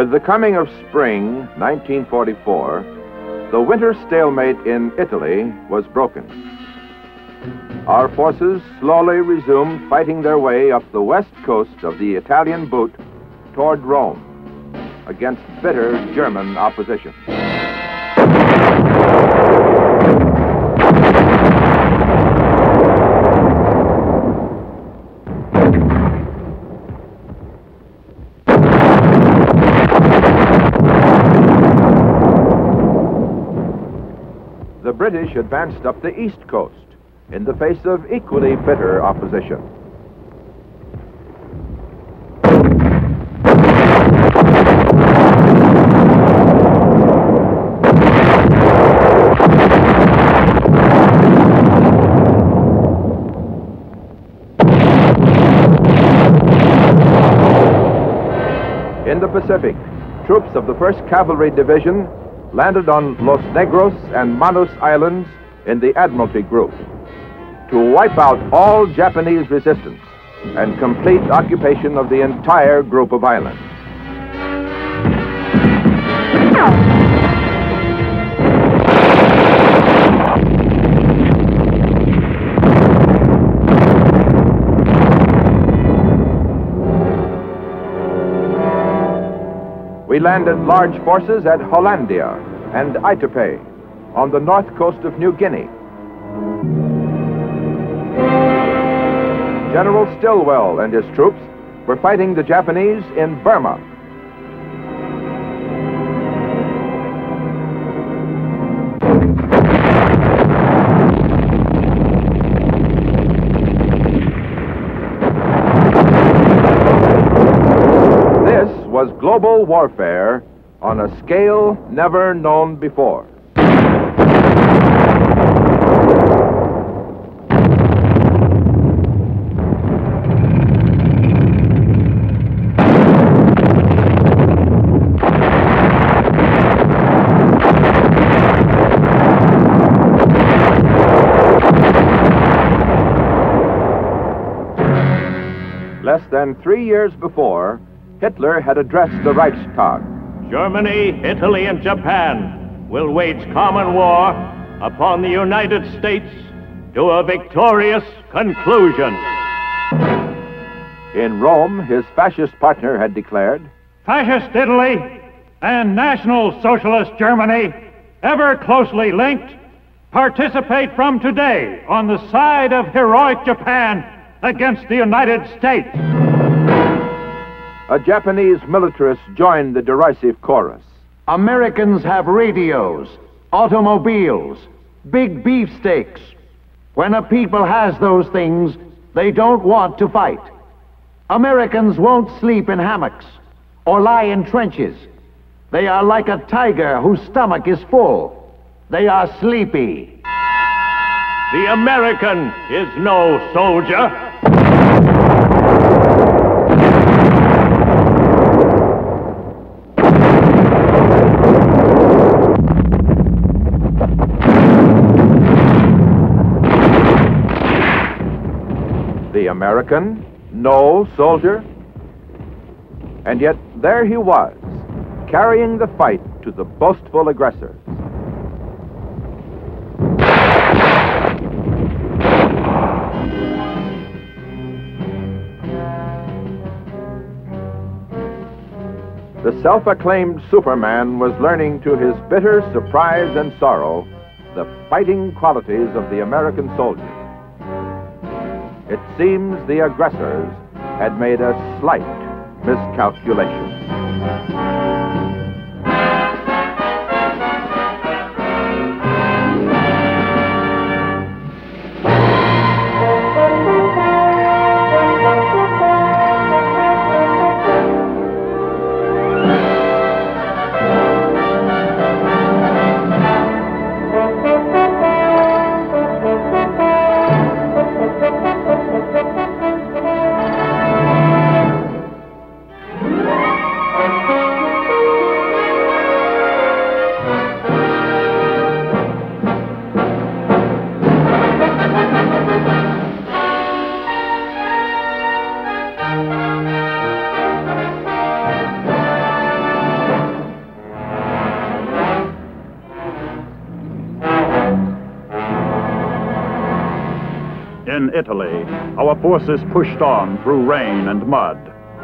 With the coming of spring, 1944, the winter stalemate in Italy was broken. Our forces slowly resumed fighting their way up the west coast of the Italian boot toward Rome against bitter German opposition. British advanced up the east coast in the face of equally bitter opposition. In the Pacific, troops of the 1st Cavalry Division landed on Los Negros and Manus Islands in the Admiralty Group to wipe out all Japanese resistance and complete occupation of the entire group of islands. We landed large forces at Hollandia and Aitape on the north coast of New Guinea. General Stilwell and his troops were fighting the Japanese in Burma. Global warfare on a scale never known before. Less than three years before, Hitler had addressed the Reichstag. Germany, Italy, and Japan will wage common war upon the United States to a victorious conclusion. In Rome, his fascist partner had declared Fascist Italy and National Socialist Germany, ever closely linked, participate from today on the side of heroic Japan against the United States. A Japanese militarist joined the derisive chorus. Americans have radios, automobiles, big beefsteaks. When a people has those things, they don't want to fight. Americans won't sleep in hammocks or lie in trenches. They are like a tiger whose stomach is full. They are sleepy. The American is no soldier. The American? No soldier? And yet there he was, carrying the fight to the boastful aggressors. The self acclaimed Superman was learning to his bitter surprise and sorrow the fighting qualities of the American soldier. It seems the aggressors had made a slight miscalculation. Italy, our forces pushed on through rain and mud,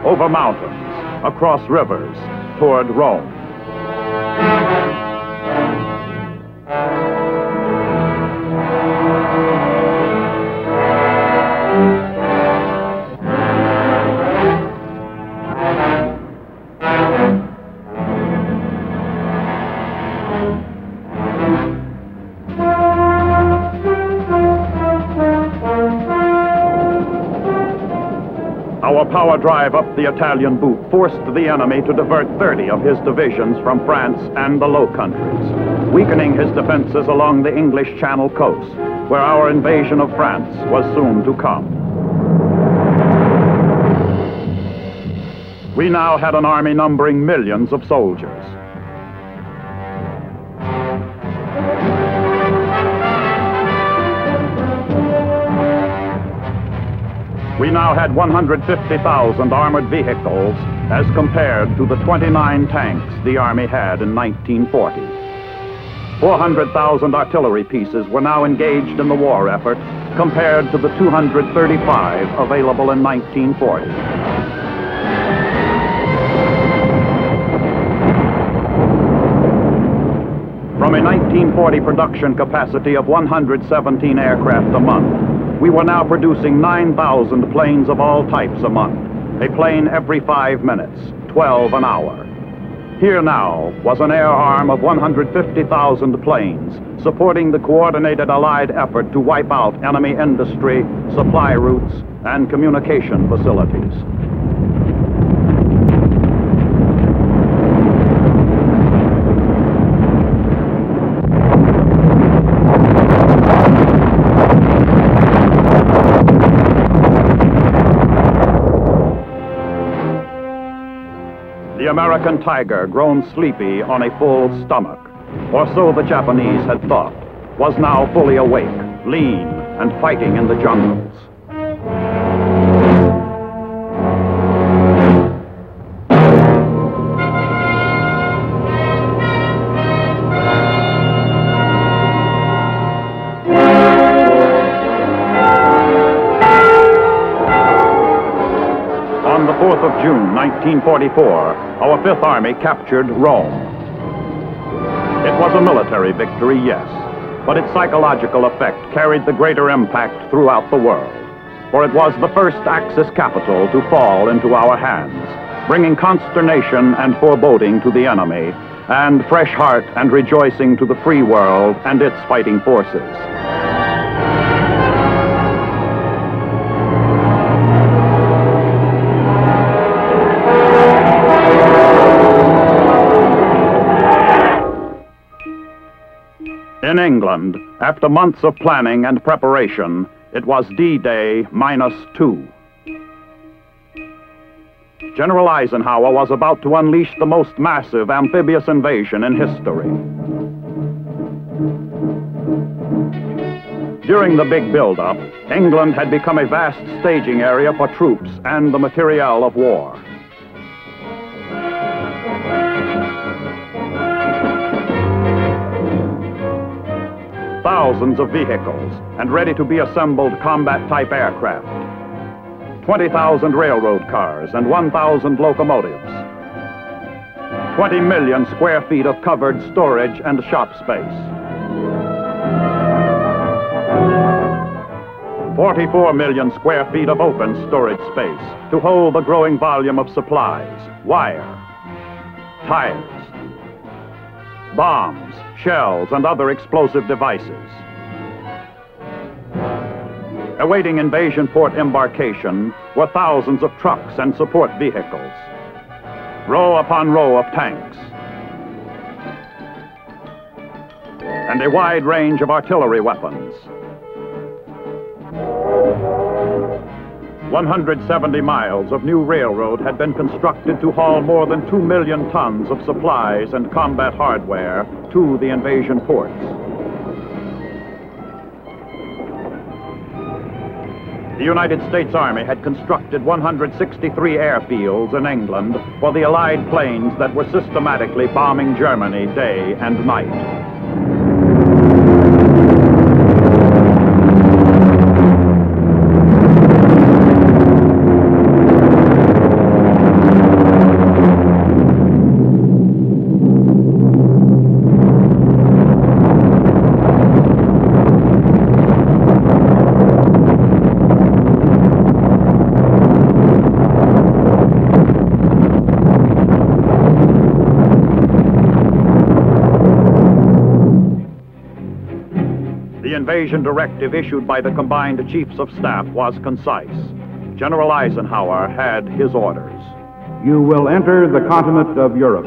over mountains, across rivers, toward Rome. Power drive up the Italian boot forced the enemy to divert 30 of his divisions from France and the Low Countries, weakening his defenses along the English Channel coast, where our invasion of France was soon to come. We now had an army numbering millions of soldiers. We now had 150,000 armored vehicles as compared to the 29 tanks the Army had in 1940. 400,000 artillery pieces were now engaged in the war effort compared to the 235 available in 1940. From a 1940 production capacity of 117 aircraft a month, we were now producing 9,000 planes of all types a month, a plane every five minutes, 12 an hour. Here now was an air arm of 150,000 planes supporting the coordinated Allied effort to wipe out enemy industry, supply routes, and communication facilities. American tiger, grown sleepy on a full stomach, or so the Japanese had thought, was now fully awake, lean, and fighting in the jungles. On the 4th of June, 1944, our Fifth Army captured Rome. It was a military victory, yes, but its psychological effect carried the greater impact throughout the world. For it was the first Axis capital to fall into our hands, bringing consternation and foreboding to the enemy, and fresh heart and rejoicing to the free world and its fighting forces. In England, after months of planning and preparation, it was D-Day minus two. General Eisenhower was about to unleash the most massive amphibious invasion in history. During the big buildup, England had become a vast staging area for troops and the materiel of war. Thousands of vehicles and ready to be assembled combat type aircraft, 20,000 railroad cars and 1,000 locomotives, 20 million square feet of covered storage and shop space. 44 million square feet of open storage space to hold the growing volume of supplies, wire, tires, bombs, shells, and other explosive devices. Awaiting invasion port embarkation were thousands of trucks and support vehicles, row upon row of tanks, and a wide range of artillery weapons. 170 miles of new railroad had been constructed to haul more than 2 million tons of supplies and combat hardware to the invasion ports. The United States Army had constructed 163 airfields in England for the Allied planes that were systematically bombing Germany day and night. Invasion directive issued by the combined chiefs of staff was concise. General Eisenhower had his orders. You will enter the continent of Europe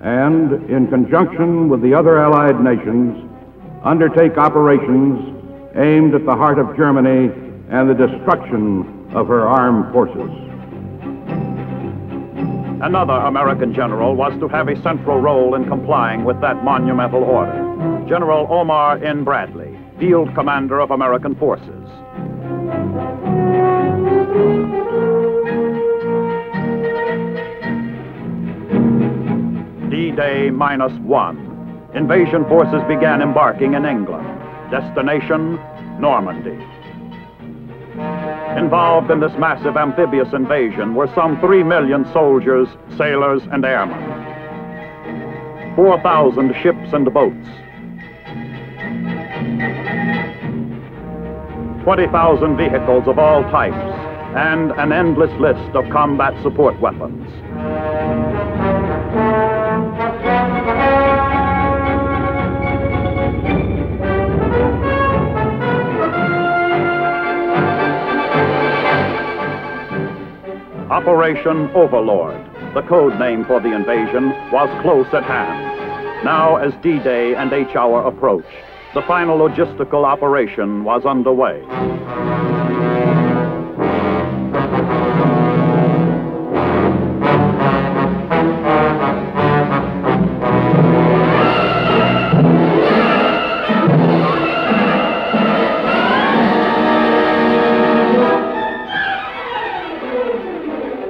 and, in conjunction with the other Allied nations, undertake operations aimed at the heart of Germany and the destruction of her armed forces. Another American general was to have a central role in complying with that monumental order. General Omar N. Bradley, field commander of American forces. D-Day minus one. Invasion forces began embarking in England. Destination, Normandy. Involved in this massive amphibious invasion were some three million soldiers, sailors, and airmen. 4,000 ships and boats. 20,000 vehicles of all types, and an endless list of combat support weapons. Operation Overlord, the code name for the invasion, was close at hand. Now, as D-Day and H-Hour approached, the final logistical operation was underway.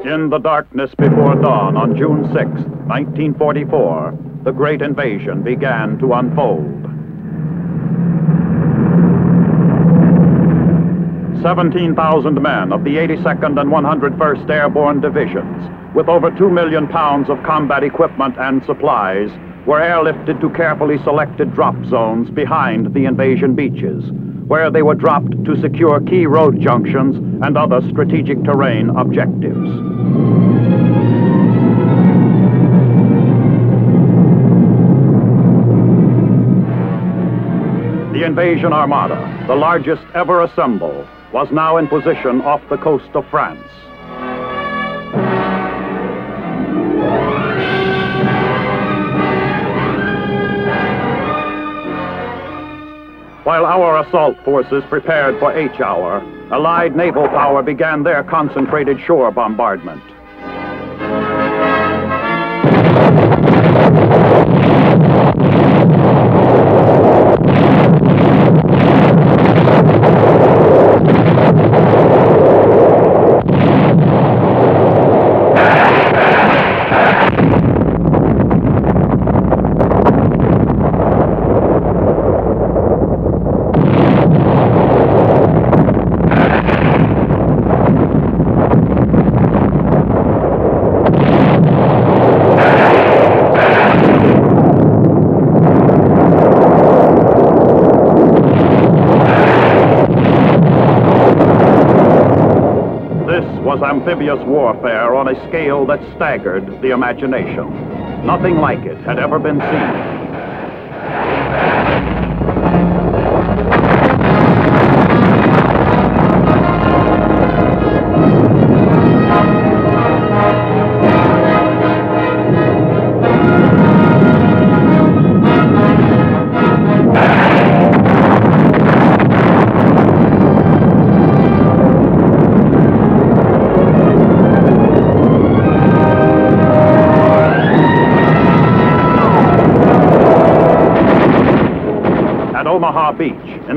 In the darkness before dawn on June 6, 1944, the Great Invasion began to unfold. 17,000 men of the 82nd and 101st Airborne Divisions, with over 2 million pounds of combat equipment and supplies, were airlifted to carefully selected drop zones behind the invasion beaches, where they were dropped to secure key road junctions and other strategic terrain objectives. The invasion armada, the largest ever assembled, was now in position off the coast of France. While our assault forces prepared for H-hour, Allied naval power began their concentrated shore bombardment. This was amphibious warfare on a scale that staggered the imagination. Nothing like it had ever been seen.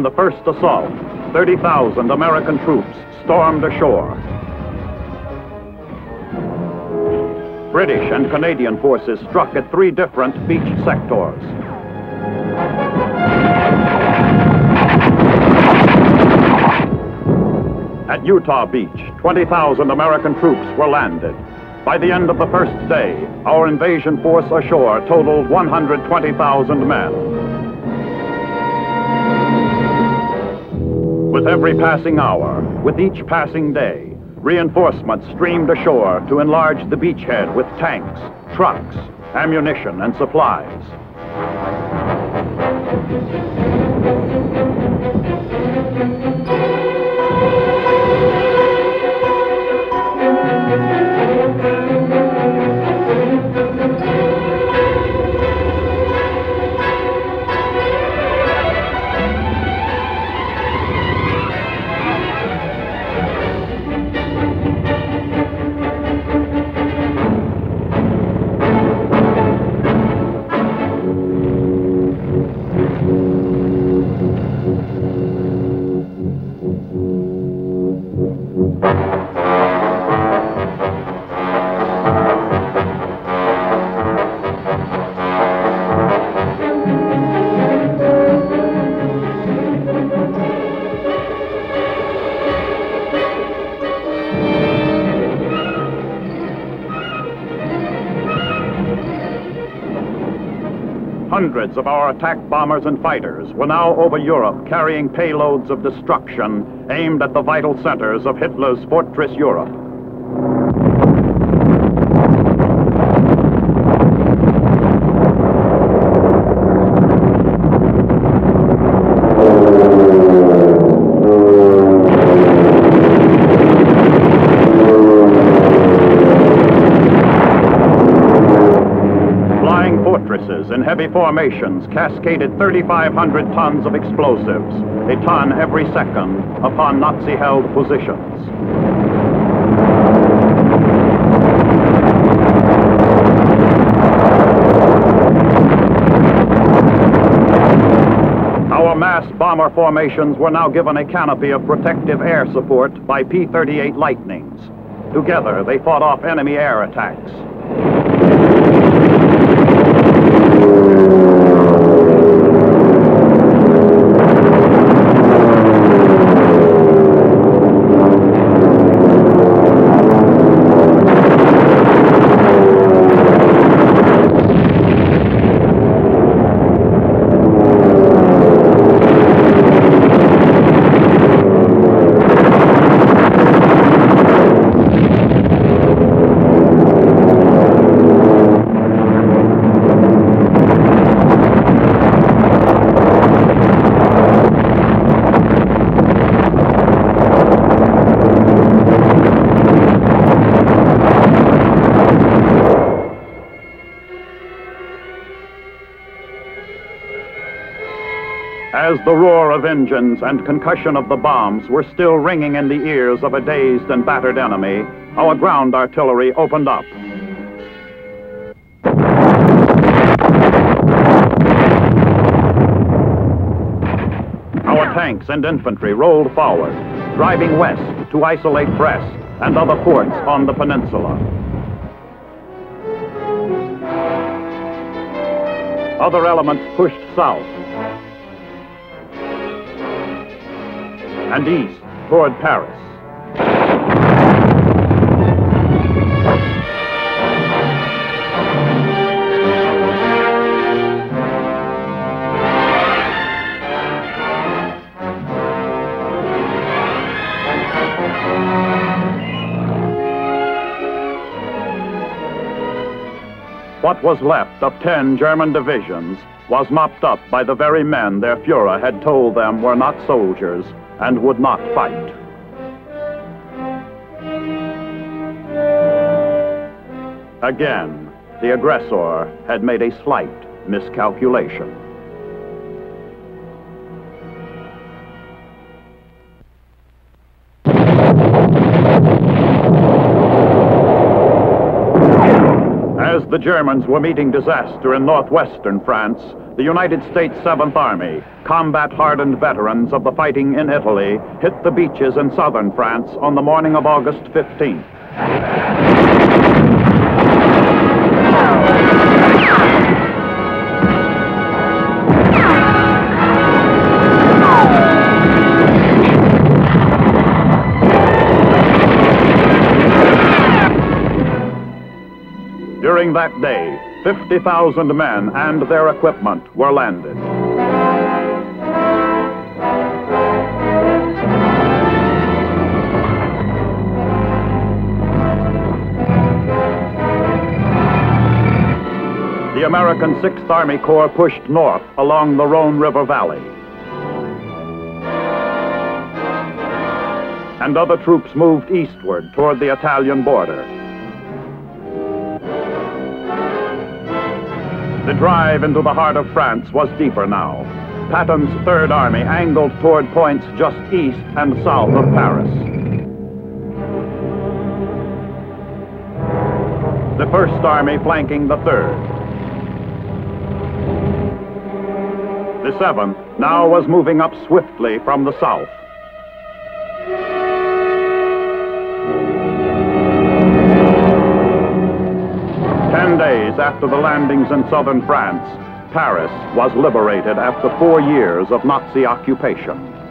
The first assault, 30,000 American troops stormed ashore. British and Canadian forces struck at three different beach sectors. At Utah Beach, 20,000 American troops were landed. By the end of the first day, our invasion force ashore totaled 120,000 men. With every passing hour, with each passing day, reinforcements streamed ashore to enlarge the beachhead with tanks, trucks, ammunition, and supplies. Hundreds of our attack bombers and fighters were now over Europe carrying payloads of destruction aimed at the vital centers of Hitler's fortress Europe. Heavy formations cascaded 3,500 tons of explosives, a ton every second, upon Nazi held positions. Our mass bomber formations were now given a canopy of protective air support by P 38 Lightnings. Together, they fought off enemy air attacks. As the roar of engines and concussion of the bombs were still ringing in the ears of a dazed and battered enemy, our ground artillery opened up. Our tanks and infantry rolled forward, driving west to isolate Brest and other ports on the peninsula. Other elements pushed south and east toward Paris. What was left of ten German divisions was mopped up by the very men their Fuhrer had told them were not soldiers and would not fight. Again, the aggressor had made a slight miscalculation. The Germans were meeting disaster in northwestern France, the United States Seventh Army, combat hardened veterans of the fighting in Italy, hit the beaches in southern France on the morning of August 15th. That day, 50,000 men and their equipment were landed. The American Sixth Army Corps pushed north along the Rhone River Valley. And other troops moved eastward toward the Italian border. The drive into the heart of France was deeper now. Patton's Third Army angled toward points just east and south of Paris. The First Army flanking the Third. The Seventh now was moving up swiftly from the south. Ten days after the landings in southern France, Paris was liberated after four years of Nazi occupation.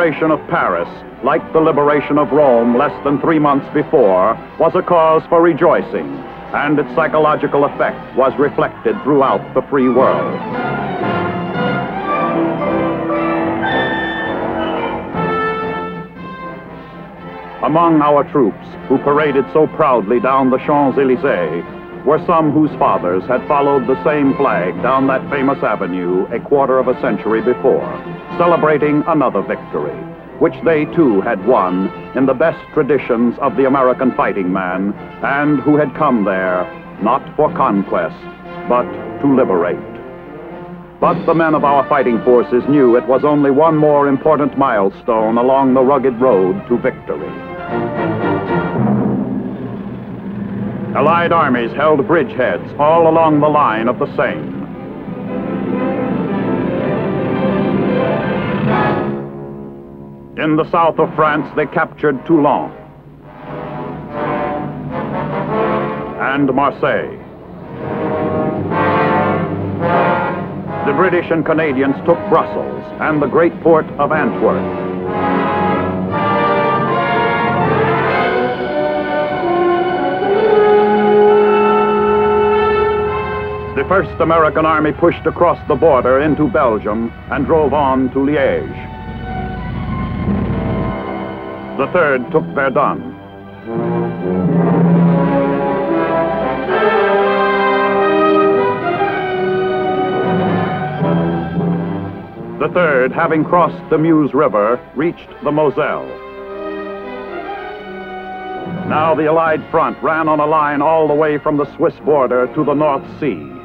Liberation of Paris, like the liberation of Rome less than three months before, was a cause for rejoicing, and its psychological effect was reflected throughout the free world. Among our troops, who paraded so proudly down the Champs Elysees, were some whose fathers had followed the same flag down that famous avenue a quarter of a century before, celebrating another victory, which they too had won in the best traditions of the American fighting man, and who had come there not for conquest, but to liberate. But the men of our fighting forces knew it was only one more important milestone along the rugged road to victory. Allied armies held bridgeheads all along the line of the Seine. In the south of France, they captured Toulon and Marseille. The British and Canadians took Brussels and the great port of Antwerp. The first American army pushed across the border into Belgium and drove on to Liège. The third took Verdun. The third, having crossed the Meuse River, reached the Moselle. Now the Allied front ran on a line all the way from the Swiss border to the North Sea.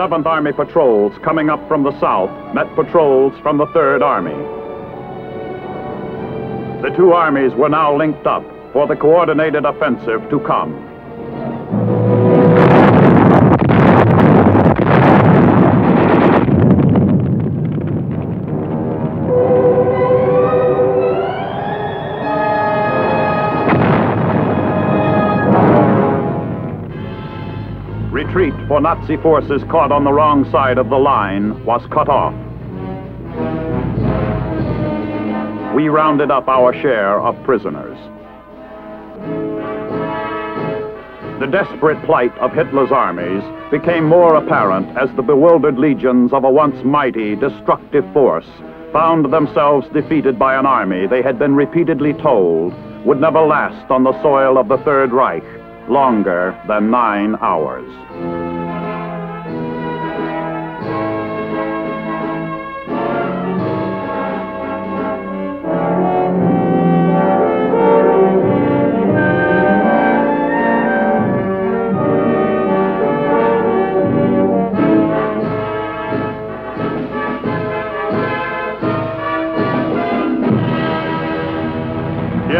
7th Army patrols coming up from the south met patrols from the 3rd Army. The two armies were now linked up for the coordinated offensive to come. For Nazi forces caught on the wrong side of the line was cut off. We rounded up our share of prisoners. The desperate plight of Hitler's armies became more apparent as the bewildered legions of a once mighty, destructive force found themselves defeated by an army they had been repeatedly told would never last on the soil of the Third Reich longer than nine hours.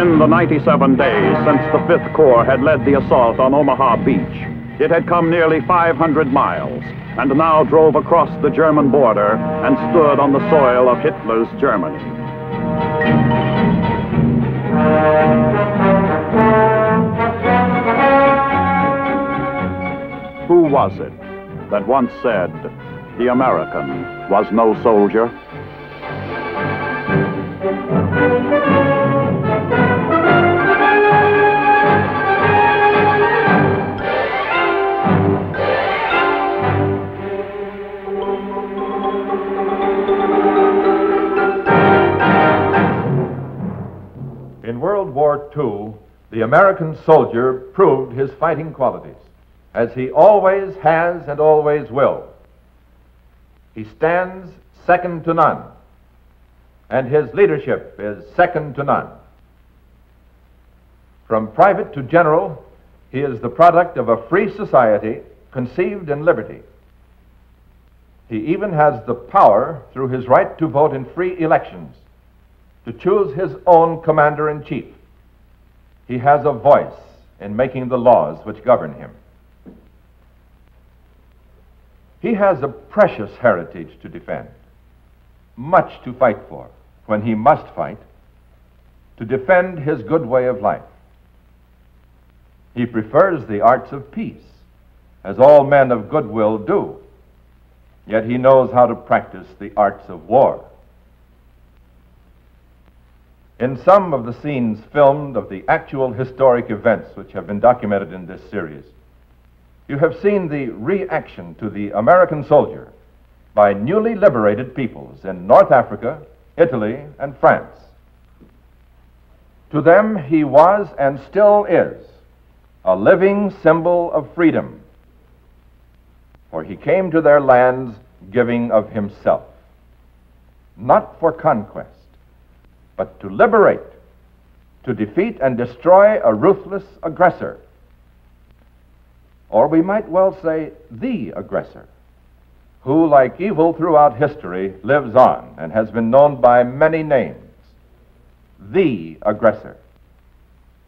In the 97 days since the 5th Corps had led the assault on Omaha Beach, it had come nearly 500 miles and now drove across the German border and stood on the soil of Hitler's Germany. Who was it that once said the American was no soldier? World War II, the American soldier proved his fighting qualities, as he always has and always will. He stands second to none, and his leadership is second to none. From private to general, he is the product of a free society conceived in liberty. He even has the power, through his right to vote in free elections, to choose his own commander in chief. He has a voice in making the laws which govern him. He has a precious heritage to defend, much to fight for when he must fight, to defend his good way of life. He prefers the arts of peace, as all men of goodwill do. Yet he knows how to practice the arts of war. In some of the scenes filmed of the actual historic events which have been documented in this series, you have seen the reaction to the American soldier by newly liberated peoples in North Africa, Italy, and France. To them, he was and still is a living symbol of freedom, for he came to their lands giving of himself, not for conquest, but to liberate, to defeat and destroy a ruthless aggressor. Or we might well say, the aggressor, who, like evil throughout history, lives on and has been known by many names. The aggressor,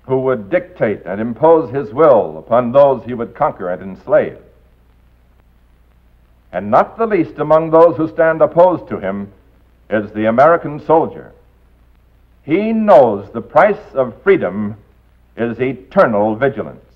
who would dictate and impose his will upon those he would conquer and enslave. And not the least among those who stand opposed to him is the American soldier. He knows the price of freedom is eternal vigilance.